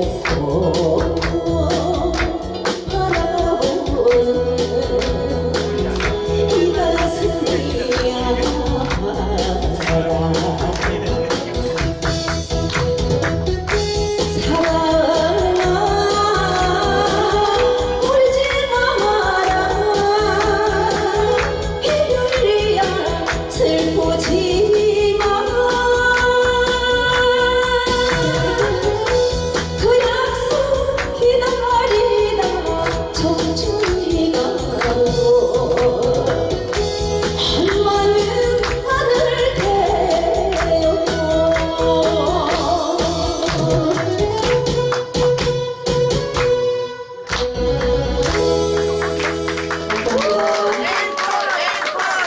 oh, oh.